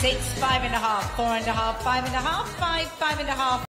six, five and a half, four and a half, five and a half, five, five and a half,